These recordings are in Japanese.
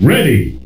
Ready.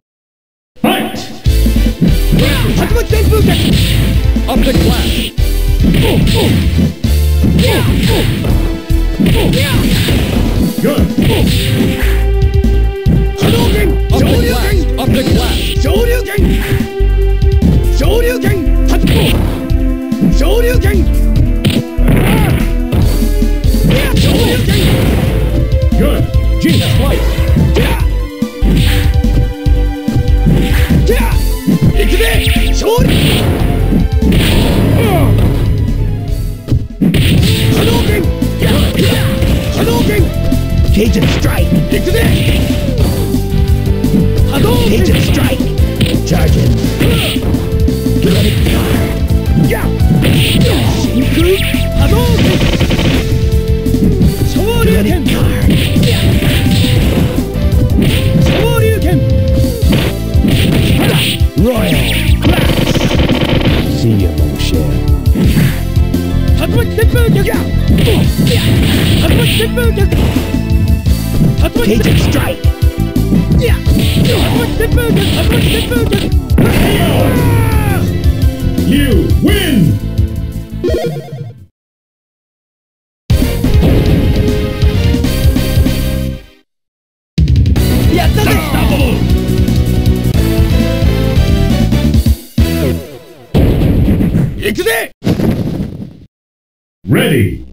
Ready!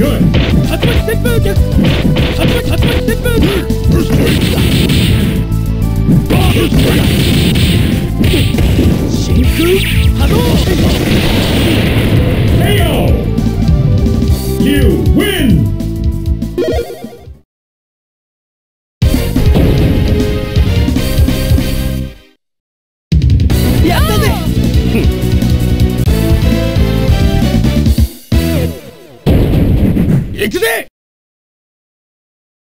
集まり旋風脚集真空波動。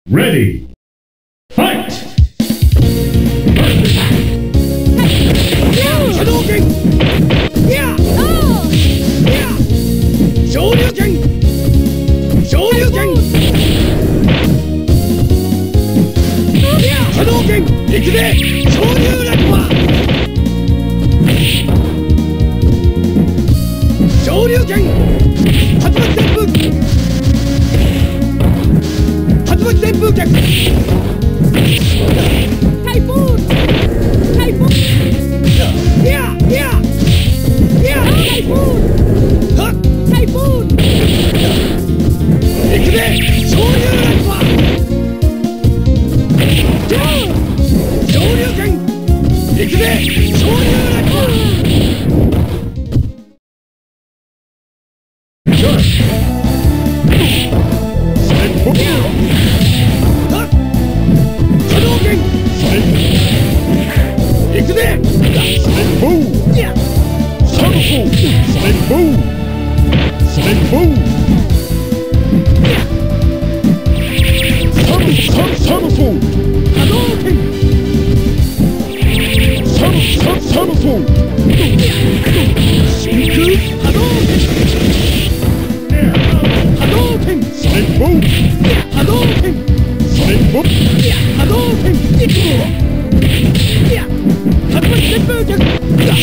Ready. Fight! Hadouken! Yeah! Oh! Yeah! Shoryuken! Shoryuken! Yeah! Hadouken! 行くぜ昇竜落馬昇竜拳 project. Spin move! Circle! Spin move! Spin move! Centerfold! Centerfold! Centerfold! Speaker! Hadouken! Spin move! Hadouken! Spin move! Hadouken! Yeah!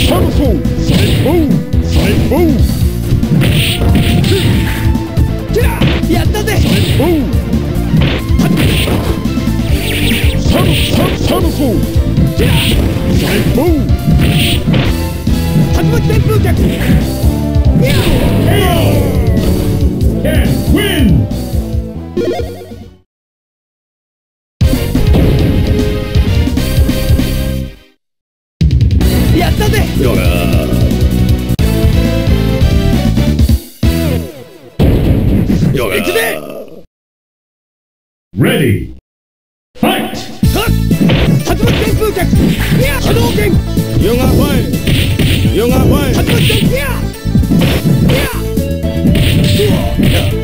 Sonic boom! Sonic boom! Sonic boom! Ready. Fight! Hadouken Yeah! Hadouken! Yung ahoy! Yeah! Yeah!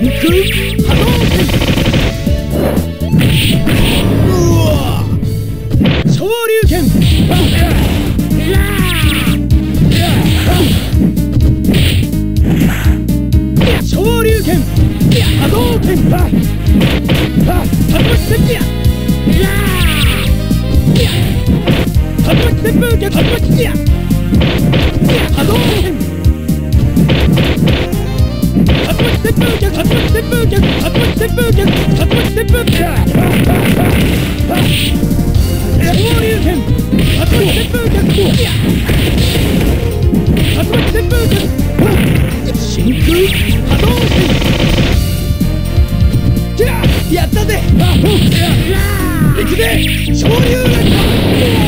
Improve the booter, I push the booter, I push the booter. I warrior him. I push the booter. I push the booter. She boot. I lost him. やったぜ行くぜ昇竜だった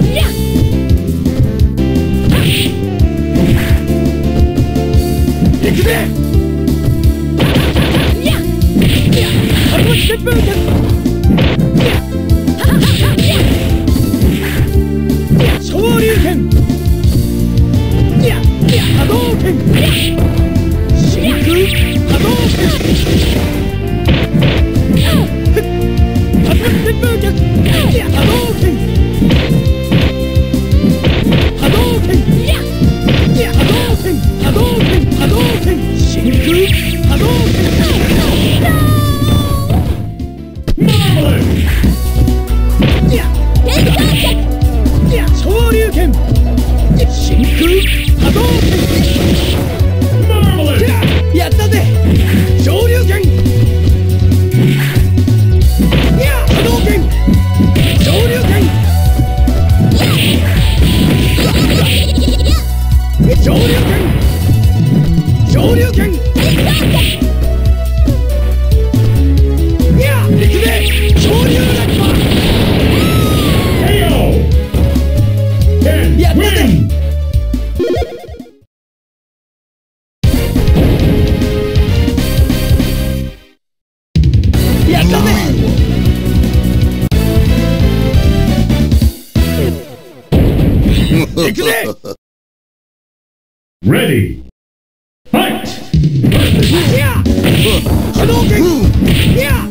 波動拳。真空波動拳。Ready. Fight! Yeah!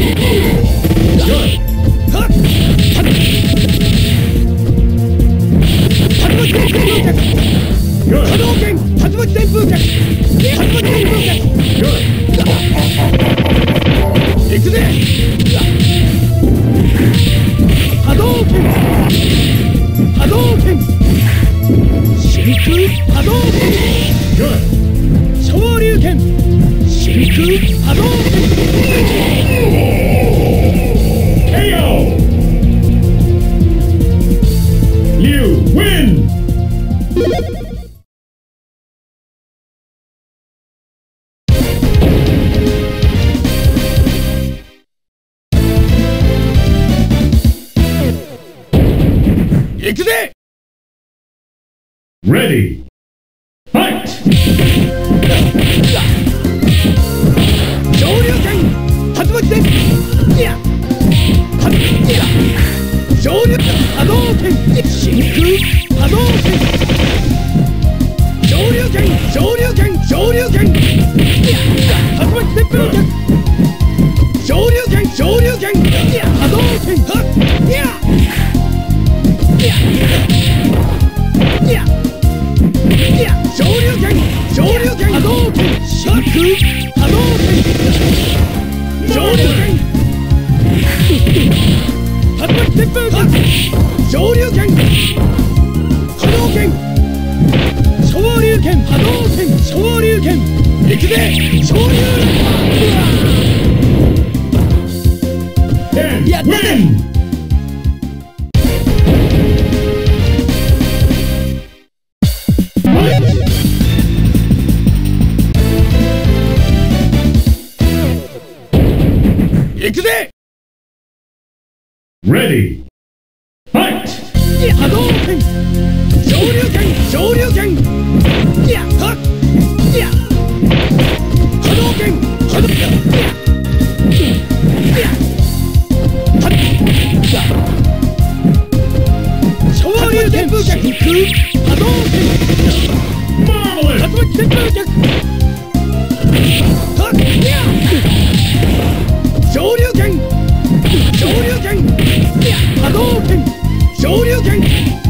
行くぜ Ready! Fight! 昇竜拳竜巻ですいャ竜いャ昇竜波動拳真空波動拳くぜ！Ready! Fight! やどう昇竜拳昇竜拳。やはっ。波動拳波動拳。ややはっや昇竜拳。風脚波動拳竜風脚。上流圏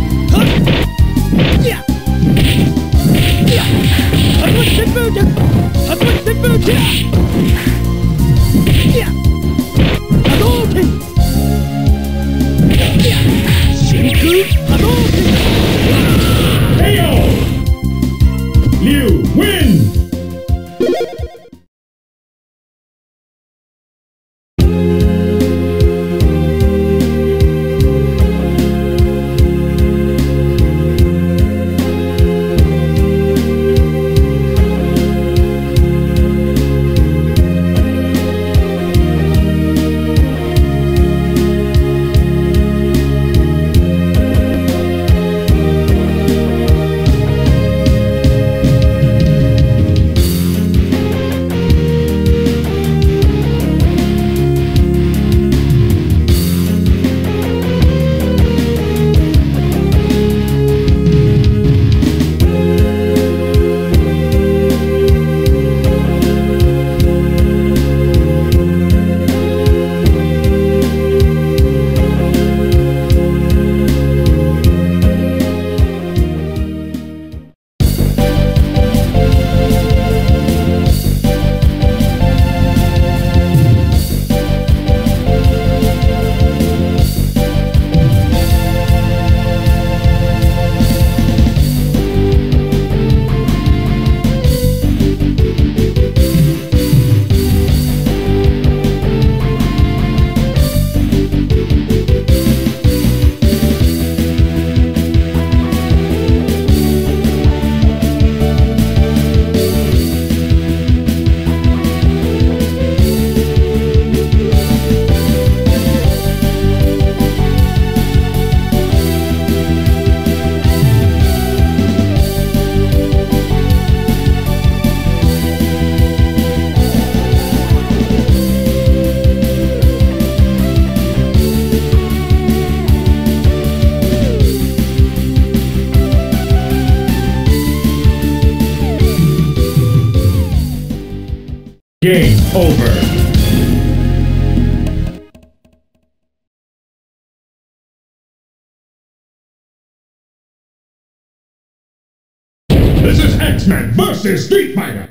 X-Men versus Street Fighter.